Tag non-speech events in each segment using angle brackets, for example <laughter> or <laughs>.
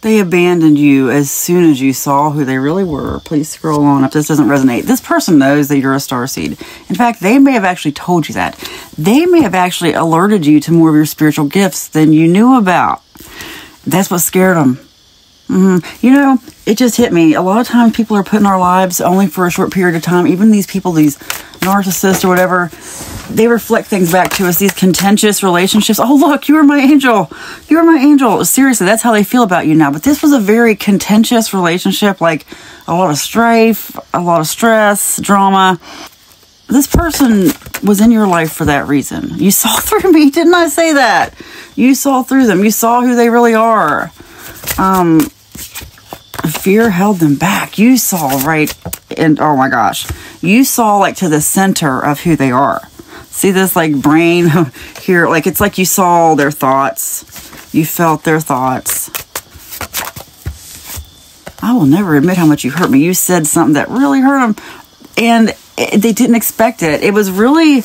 They abandoned you as soon as you saw who they really were. Please scroll on if this doesn't resonate. This person knows that you're a star seed. In fact, they may have actually told you that. They may have actually alerted you to more of your spiritual gifts than you knew about. That's what scared them. Mm, you know, it just hit me. A lot of times people are put in our lives only for a short period of time. Even these people, these narcissists or whatever, they reflect things back to us. These contentious relationships. Oh, look, you were my angel. You were my angel. Seriously, that's how they feel about you now. But this was a very contentious relationship, like a lot of strife, a lot of stress, drama. This person was in your life for that reason. You saw <laughs> through me, didn't I say that? You saw through them. You saw who they really are. Um, fear held them back. You saw right and oh my gosh, you saw like to the center of who they are. See this like brain <laughs> here, like it's like you saw their thoughts, you felt their thoughts. I will never admit how much you hurt me. You said something that really hurt them, and it, they didn't expect it. It was really,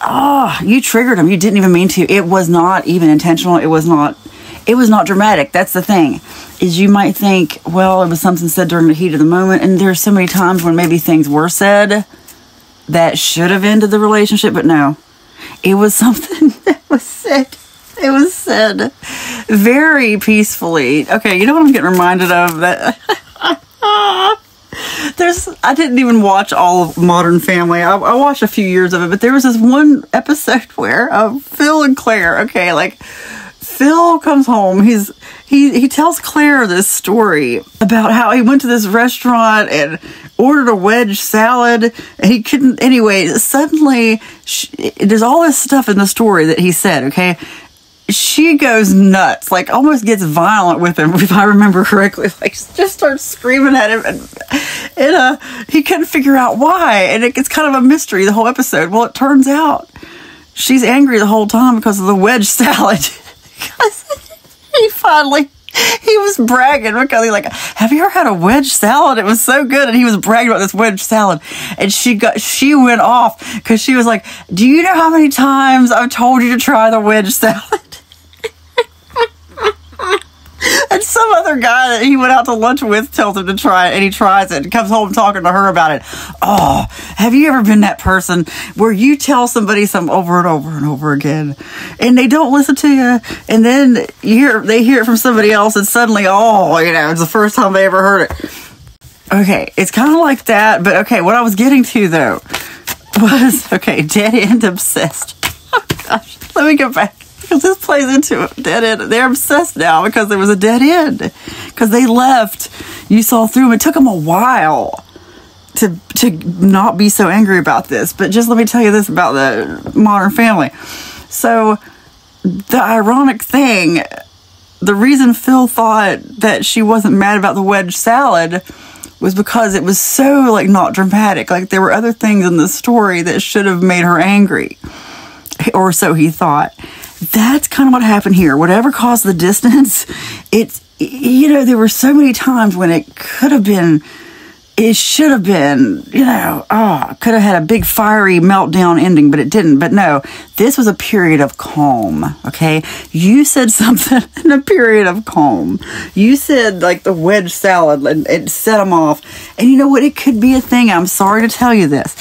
oh, you triggered them. You didn't even mean to. It was not even intentional. It was not it was not dramatic. That's the thing. Is you might think, well, it was something said during the heat of the moment, and there's so many times when maybe things were said that should have ended the relationship, but no. It was <laughs> something that was said. It was said very peacefully. Okay, you know what I'm getting reminded of? That <laughs> there's I didn't even watch all of Modern Family. I, I, watched a few years of it, but there was this one episode <laughs> where uh, Phil and Claire. Okay, like Phil comes home. He's he he tells Claire this story about how he went to this restaurant and ordered a wedge salad. And he couldn't anyway. Suddenly, she, there's all this stuff in the story that he said. Okay, she goes nuts, like almost gets violent with him, <laughs> if I remember correctly. Like just starts screaming at him, and, and uh, he couldn't figure out why. And it, it's kind of a mystery the whole episode. Well, it turns out she's angry the whole time because of the wedge <laughs> salad because he finally he was bragging because he's like, "Have you ever had a wedge salad? It was so good." And he was bragging about this wedge salad, and she got she went off because she was like, "Do you know how many times I've told you to try the wedge salad?" and some other guy that he went out to lunch with tells him to try it, and he tries it and comes home talking to her about it. Oh, have you ever been that person where you tell somebody something over and over and over again, and they don't listen to you, and then you hear they hear it from somebody else, and suddenly, oh, you know, it's the first time they ever heard it. Okay, it's kind of like that, but okay, what I was getting to though <laughs> was okay, dead end obsessed. <laughs> Oh gosh, let me go back because <laughs> this plays into it. Dead end. They're obsessed now because there was a dead end. Because they left. You saw through them. It took them a while to to not be so angry about this. But just let me tell you this about the Modern Family. So the ironic thing, the reason Phil thought that she wasn't mad about the wedge salad was because it was so like not dramatic. Like there were other things in the story that should have made her angry. Or so he thought that's kind of what happened here. Whatever caused the distance, <laughs> it's, you know, there were so many times when it could have been, it should have been, you know, ah, oh, could have had a big fiery meltdown ending, but it didn't. But no, this was a period of calm, okay? You said <laughs> something in a period of calm. You said like the wedge salad and it set them off. And you know what? It could be a thing. I'm sorry to tell you this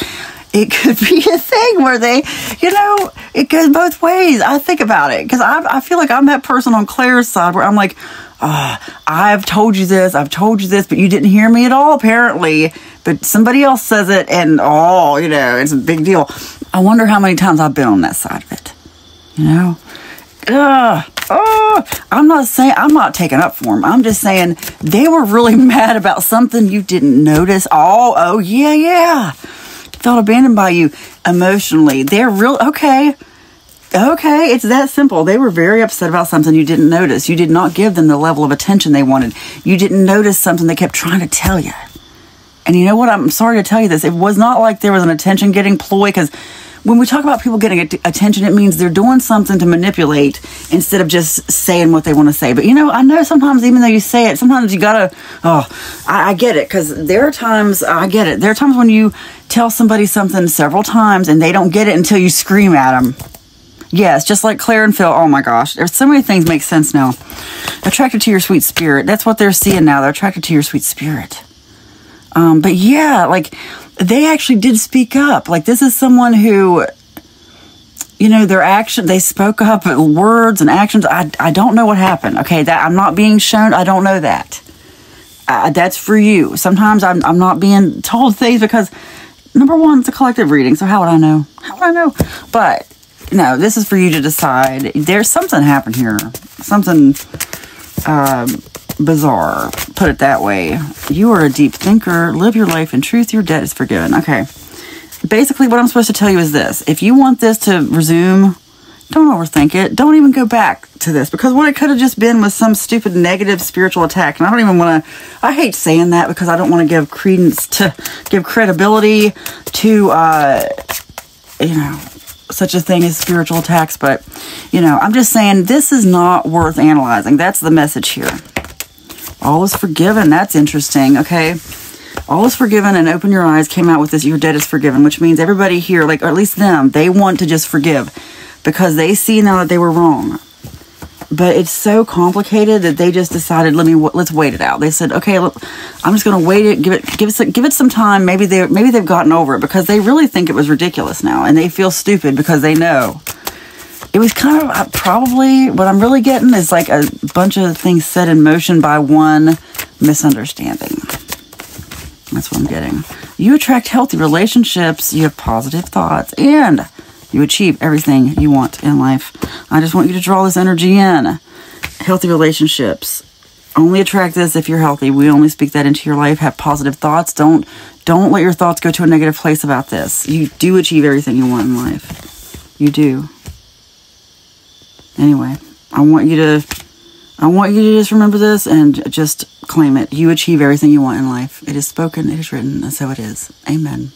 it could <laughs> be a thing where they, you know, it goes both ways. I think about it because I, I feel like I'm that person on Claire's side where I'm like, oh, I've told you this, I've told you this, but you didn't hear me at all, apparently. But somebody else says it, and oh, you know, it's a big deal. I wonder how many times I've been on that side of it. You know? Ugh. Oh, I'm not saying I'm not taking up for them. I'm just saying they were really <laughs> mad about something you didn't notice. Oh, oh yeah, yeah felt abandoned by you emotionally. They're real, okay. Okay, it's that simple. They were very upset about something you didn't notice. You did not give them the level of attention they wanted. You didn't notice something they kept trying to tell you. And you know what? I'm sorry to tell you this. It was not like there was an attention getting ploy because when we talk about people getting attention, it means they're doing something to manipulate instead of just saying what they want to say. But you know, I know sometimes, even though you say it, sometimes you gotta, oh, I, I get it. Because there are times, I get it. There are times when you tell somebody something several times and they don't get it until you scream at them. Yes, just like Claire and Phil. Oh my gosh, there's so many things make sense now. Attracted to your sweet spirit. That's what they're seeing now. They're attracted to your sweet spirit. Um, but yeah, like they actually did speak up. Like this is someone who, you know, their action. They spoke up, words and actions. I I don't know what happened. Okay, that I'm not being shown. I don't know that. Uh, that's for you. Sometimes I'm I'm not being told things because number one, it's a collective reading. So how would I know? How would I know? But no, this is for you to decide. There's something happened here. Something um, bizarre. Put it that way. You are a deep thinker. Live your life in truth. Your debt is forgiven. Okay. Basically, what I'm supposed to tell you is this. If you want this to resume, don't overthink it. Don't even go back to this because what it could have just been was some stupid negative spiritual attack. And I don't even want to, I hate saying that because I don't want to give credence to, give credibility to, uh, you know, such a thing as spiritual attacks, but you know, I'm just saying this is not worth analyzing. That's the message here. All is forgiven. That's interesting. Okay. All is forgiven and open your eyes came out with this your debt is forgiven, which means everybody here, like or at least them, they want to just forgive because they see now that they were wrong but it's so complicated that they just decided let me let's wait it out they said okay look, i'm just going to wait it give it give it give it some time maybe they maybe they've gotten over it because they really think it was ridiculous now and they feel stupid because they know it was kind of uh, probably what i'm really getting is like a bunch of things set in motion by one misunderstanding that's what i'm getting you attract healthy relationships you have positive thoughts and you achieve everything you want in life. I just want you to draw this energy in. Healthy relationships. Only attract this if you're healthy. We only speak that into your life. Have positive thoughts. Don't don't let your thoughts go to a negative place about this. You do achieve everything you want in life. You do. Anyway, I want you to I want you to just remember this and just claim it. You achieve everything you want in life. It is spoken, it is written, and so it is. Amen.